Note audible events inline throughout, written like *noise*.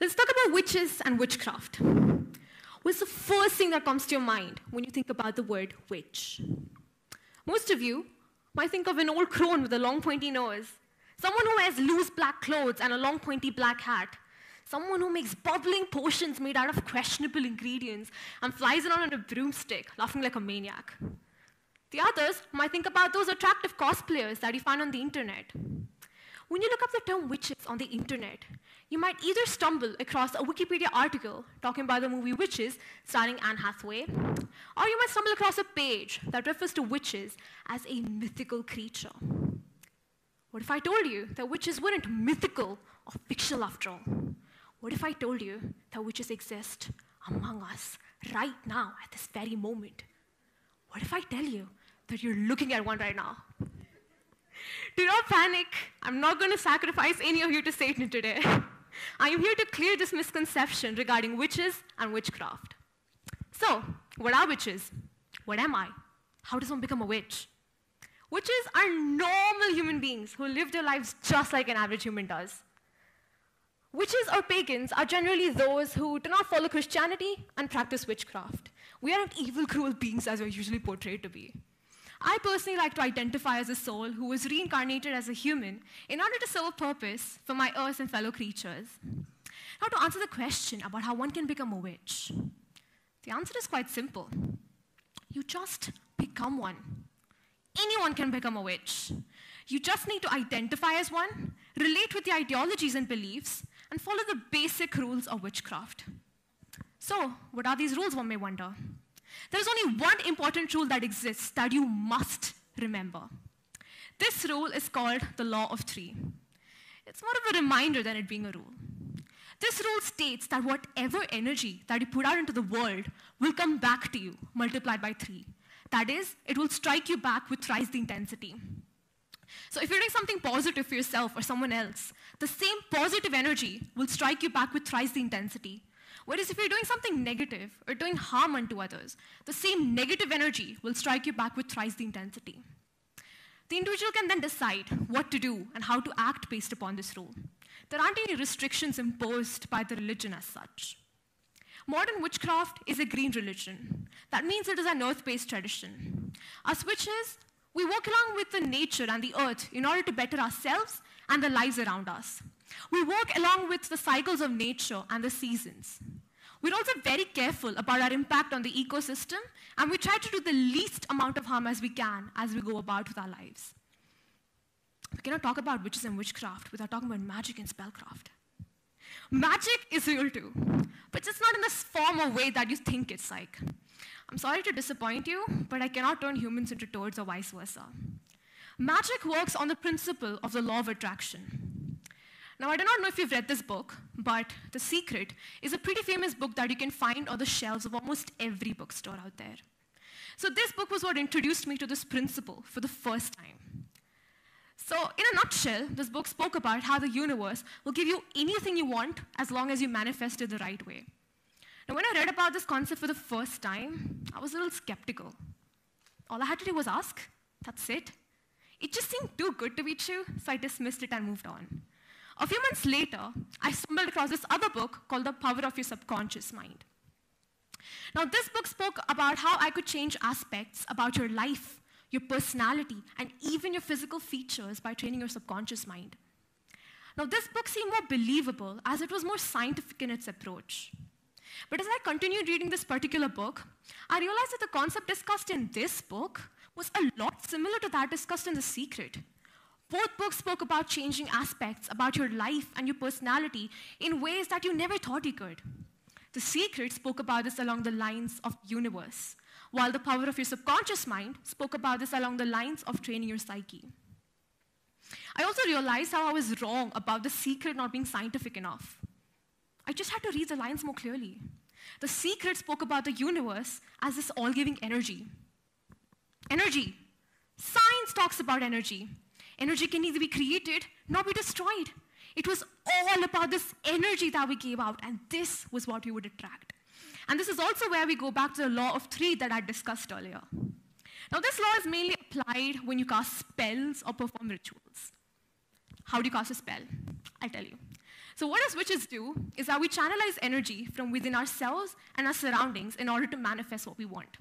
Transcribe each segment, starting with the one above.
Let's talk about witches and witchcraft. What's the first thing that comes to your mind when you think about the word witch? Most of you might think of an old crone with a long pointy nose, someone who wears loose black clothes and a long pointy black hat, someone who makes bubbling potions made out of questionable ingredients and flies around on a broomstick, laughing like a maniac. The others might think about those attractive cosplayers that you find on the internet. When you look up the term witches on the internet, you might either stumble across a Wikipedia article talking about the movie Witches starring Anne Hathaway, or you might stumble across a page that refers to witches as a mythical creature. What if I told you that witches weren't mythical or fictional after all? What if I told you that witches exist among us right now at this very moment? What if I tell you that you're looking at one right now? Do not panic. I'm not going to sacrifice any of you to Satan today. *laughs* I am here to clear this misconception regarding witches and witchcraft. So, what are witches? What am I? How does one become a witch? Witches are normal human beings who live their lives just like an average human does. Witches or pagans are generally those who do not follow Christianity and practice witchcraft. We aren't evil, cruel beings as we're usually portrayed to be. I personally like to identify as a soul who was reincarnated as a human in order to serve a purpose for my earth and fellow creatures. Now, to answer the question about how one can become a witch, the answer is quite simple. You just become one. Anyone can become a witch. You just need to identify as one, relate with the ideologies and beliefs, and follow the basic rules of witchcraft. So, what are these rules, one may wonder? There's only one important rule that exists that you must remember. This rule is called the law of three. It's more of a reminder than it being a rule. This rule states that whatever energy that you put out into the world will come back to you multiplied by three. That is, it will strike you back with thrice the intensity. So if you're doing something positive for yourself or someone else, the same positive energy will strike you back with thrice the intensity. Whereas if you're doing something negative or doing harm unto others, the same negative energy will strike you back with thrice the intensity. The individual can then decide what to do and how to act based upon this rule. There aren't any restrictions imposed by the religion as such. Modern witchcraft is a green religion. That means it is an earth based tradition. As witches, we work along with the nature and the earth in order to better ourselves and the lives around us. We work along with the cycles of nature and the seasons. We're also very careful about our impact on the ecosystem, and we try to do the least amount of harm as we can as we go about with our lives. We cannot talk about witches and witchcraft without talking about magic and spellcraft. Magic is real too, but just not in the form or way that you think it's like. I'm sorry to disappoint you, but I cannot turn humans into toads or vice versa. Magic works on the principle of the law of attraction. Now, I do not know if you've read this book, but The Secret is a pretty famous book that you can find on the shelves of almost every bookstore out there. So, this book was what introduced me to this principle for the first time. So, in a nutshell, this book spoke about how the universe will give you anything you want as long as you manifest it the right way. Now, when I read about this concept for the first time, I was a little skeptical. All I had to do was ask. That's it. It just seemed too good to be true, so I dismissed it and moved on. A few months later, I stumbled across this other book called The Power of Your Subconscious Mind. Now, this book spoke about how I could change aspects about your life, your personality, and even your physical features by training your subconscious mind. Now, this book seemed more believable as it was more scientific in its approach. But as I continued reading this particular book, I realized that the concept discussed in this book was a lot similar to that discussed in The Secret. Both books spoke about changing aspects about your life and your personality in ways that you never thought you could. The Secret spoke about this along the lines of universe, while the power of your subconscious mind spoke about this along the lines of training your psyche. I also realized how I was wrong about the secret not being scientific enough. I just had to read the lines more clearly. The secret spoke about the universe as this all giving energy. Energy. Science talks about energy. Energy can neither be created nor be destroyed. It was all about this energy that we gave out, and this was what we would attract. And this is also where we go back to the law of three that I discussed earlier. Now, this law is mainly applied when you cast spells or perform rituals. How do you cast a spell? I'll tell you. So, what us witches do is that we channelize energy from within ourselves and our surroundings in order to manifest what we want.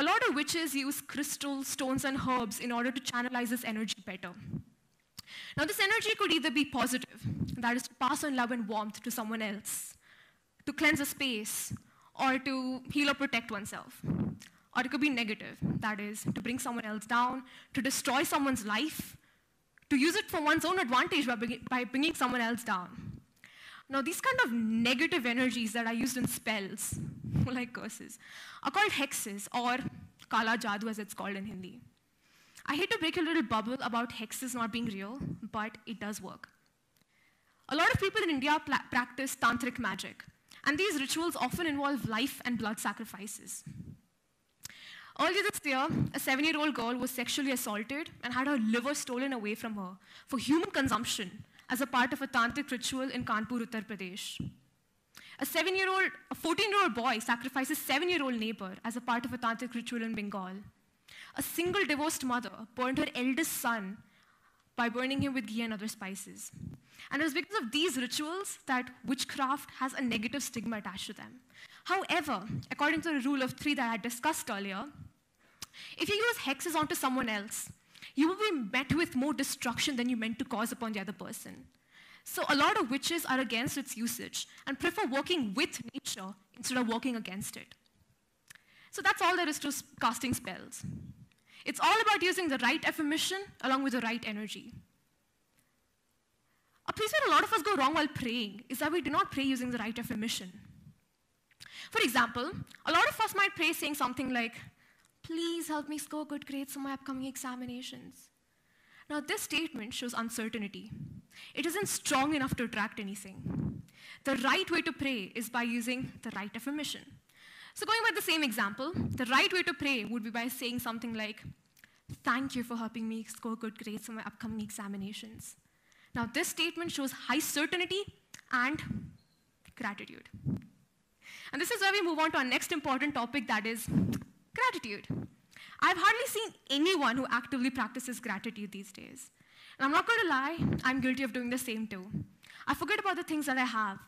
A lot of witches use crystals, stones, and herbs in order to channelize this energy better. Now, this energy could either be positive, that is, to pass on love and warmth to someone else, to cleanse a space, or to heal or protect oneself. Or it could be negative, that is, to bring someone else down, to destroy someone's life, to use it for one's own advantage by, by bringing someone else down. Now, these kind of negative energies that are used in spells, *laughs* like curses, are called hexes or kala jadoo as it's called in Hindi. I hate to break a little bubble about hexes not being real, but it does work. A lot of people in India practice tantric magic, and these rituals often involve life and blood sacrifices. Earlier this year, a seven year old girl was sexually assaulted and had her liver stolen away from her for human consumption as a part of a tantric ritual in Kanpur, Uttar Pradesh. A seven year old, a 14 year old boy sacrifices a seven year old neighbor as a part of a tantric ritual in Bengal. A single divorced mother burned her eldest son by burning him with ghee and other spices. And it was because of these rituals that witchcraft has a negative stigma attached to them. However, according to the rule of three that I discussed earlier, if you use hexes onto someone else, you will be met with more destruction than you meant to cause upon the other person. So a lot of witches are against its usage and prefer working with nature instead of working against it. So that's all there is to casting spells. It's all about using the right affirmation along with the right energy. A place where a lot of us go wrong while praying is that we do not pray using the right affirmation. For example, a lot of us might pray saying something like, Please help me score good grades for my upcoming examinations. Now, this statement shows uncertainty. It isn't strong enough to attract anything. The right way to pray is by using the right affirmation. So, going by the same example, the right way to pray would be by saying something like, Thank you for helping me score good grades for my upcoming examinations. Now, this statement shows high certainty and gratitude. And this is where we move on to our next important topic that is gratitude. I've hardly seen anyone who actively practices gratitude these days. And I'm not going to lie, I'm guilty of doing the same too. I forget about the things that I have.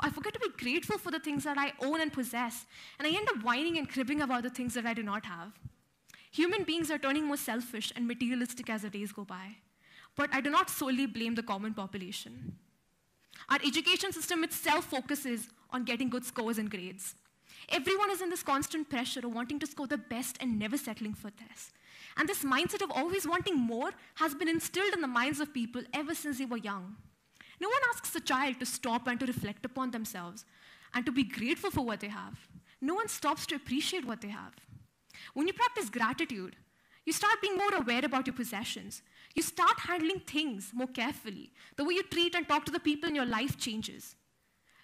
I, forget to be grateful for the things that I own and possess. And I end up whining and cribbing about the things that I do not have. Human beings are turning more selfish and materialistic as the days go by. But I do not solely blame the common population. Our education system itself focuses on getting good scores and grades. Everyone is in this constant pressure of wanting to score the best and never settling for less. And this mindset of always wanting more has been instilled in the minds of people ever since they were young. No one asks a child to stop and to reflect upon themselves and to be grateful for what they have. No one stops to appreciate what they have. When you practice gratitude, you start being more aware about your possessions. You start handling things more carefully. The way you treat and talk to the people in your life changes.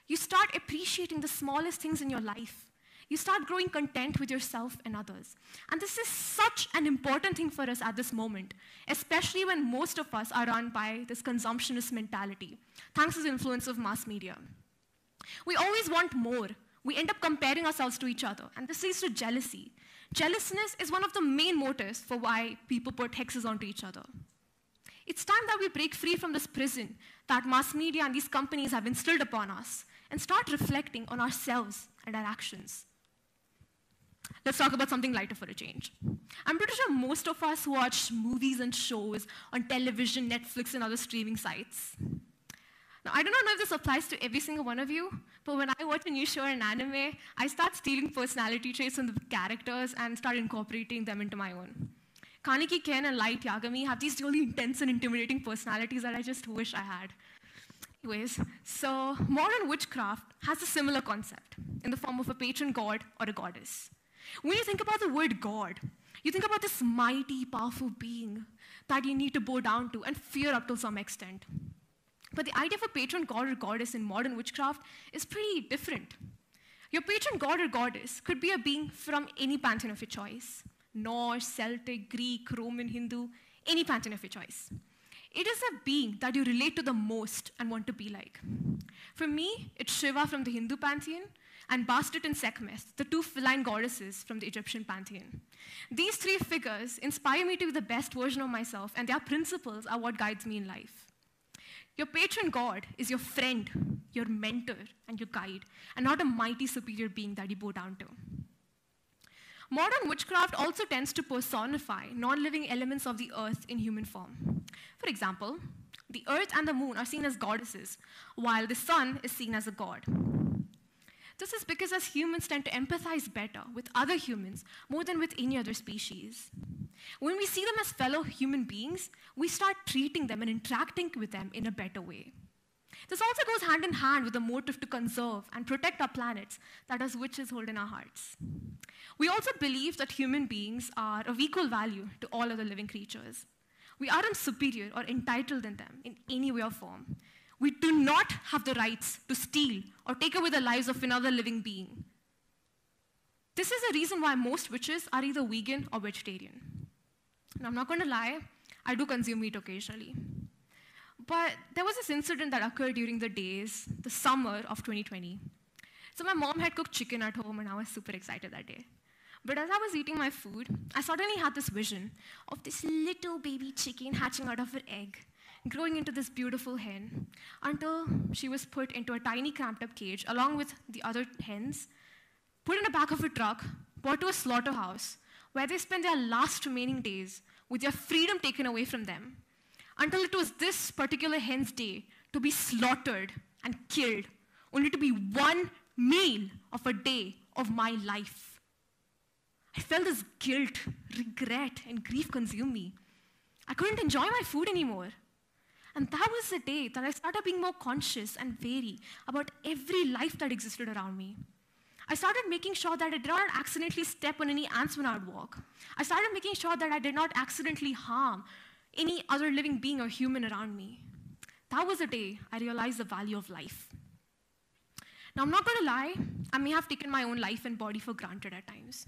You start appreciating the smallest things in your life. You start growing content with yourself and others. And this is such an important thing for us at this moment, especially when most of us are run by this consumptionist mentality, thanks to the influence of mass media. We always want more. We end up comparing ourselves to each other, and this leads to jealousy. Jealousness is one of the main motives for why people put hexes onto each other. It's time that we break free from this prison that mass media and these companies have instilled upon us and start reflecting on ourselves and our actions. Let's talk about something lighter for a change. I'm pretty sure most of us watch movies and shows on television, Netflix, and other streaming sites. Now, I do not know if this applies to every single one of you, but when I watch a new show or an anime, I start stealing personality traits from the characters and start incorporating them into my own. Kaneki Ken and Light Yagami have these really intense and intimidating personalities that I just wish I had. Anyways, so modern witchcraft has a similar concept in the form of a patron god or a goddess. When you think about the word God, you think about this mighty, powerful being that you need to bow down to and fear up to some extent. But the idea of a patron god or goddess in modern witchcraft is pretty different. Your patron god or goddess could be a being from any pantheon of your choice Norse, Celtic, Greek, Roman, Hindu, any pantheon of your choice. It is a being that you relate to the most and want to be like. For me, it's Shiva from the Hindu pantheon and Bastet and Sekhmet, the two feline goddesses from the Egyptian pantheon. These three figures inspire me to be the best version of myself, and their principles are what guides me in life. Your patron god is your friend, your mentor, and your guide, and not a mighty superior being that you bow down to. Modern witchcraft also tends to personify non living elements of the earth in human form. For example, the earth and the moon are seen as goddesses, while the sun is seen as a god. This is because as humans tend to empathize better with other humans more than with any other species. When we see them as fellow human beings, we start treating them and interacting with them in a better way. This also goes hand in hand with the motive to conserve and protect our planets that us witches hold in our hearts. We also believe that human beings are of equal value to all other living creatures. We aren't superior or entitled in them in any way or form. We do not have the rights to steal or take away the lives of another living being. This is the reason why most witches are either vegan or vegetarian. And I'm not going to lie, I do consume meat occasionally. But there was this incident that occurred during the days, the summer of 2020. So my mom had cooked chicken at home, and I was super excited that day. But as I was eating my food, I suddenly had this vision of this little baby chicken hatching out of an egg, growing into this beautiful hen, until she was put into a tiny cramped up cage along with the other hens, put in the back of a truck, brought to a slaughterhouse, where they spent their last remaining days with their freedom taken away from them until it was this particular hen's day to be slaughtered and killed, only to be one meal of a day of my life. I felt this guilt, regret, and grief consume me. I couldn't enjoy my food anymore. And that was the day that I started being more conscious and wary about every life that existed around me. I started making sure that I did not accidentally step on any ants when I would walk. I started making sure that I did not accidentally harm any other living being or human around me. That was the day I realized the value of life. Now, I'm not going to lie, I may have taken my own life and body for granted at times.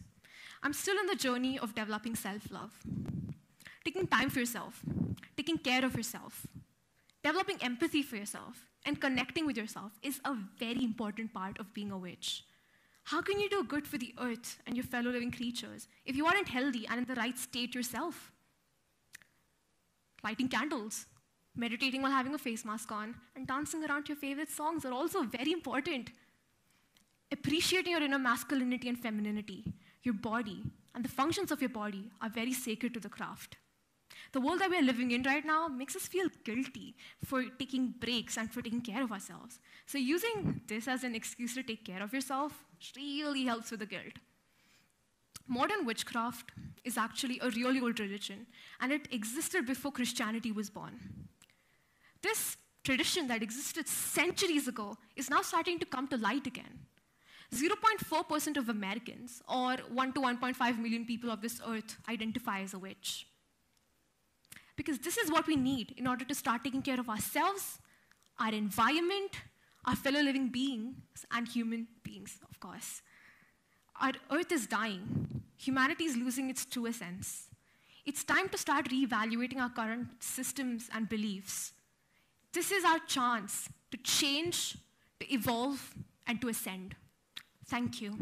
I'm still in the journey of developing self love, taking time for yourself, taking care of yourself, developing empathy for yourself, and connecting with yourself is a very important part of being a witch. How can you do good for the earth and your fellow living creatures if you aren't healthy and in the right state yourself? lighting candles, meditating while having a face mask on, and dancing around your favorite songs are also very important. Appreciating your inner masculinity and femininity, your body, and the functions of your body are very sacred to the craft. The world that we are living in right now makes us feel guilty for taking breaks and for taking care of ourselves. So, using this as an excuse to take care of yourself really helps with the guilt. Modern witchcraft is actually a really old religion, and it existed before Christianity was born. This tradition that existed centuries ago is now starting to come to light again. 0.4% of Americans, or 1 to 1.5 million people of this earth, identify as a witch. Because this is what we need in order to start taking care of ourselves, our environment, our fellow living beings, and human beings, of course. Our earth is dying. Humanity is losing its true essence. It's time to start reevaluating our current systems and beliefs. This is our chance to change, to evolve, and to ascend. Thank you.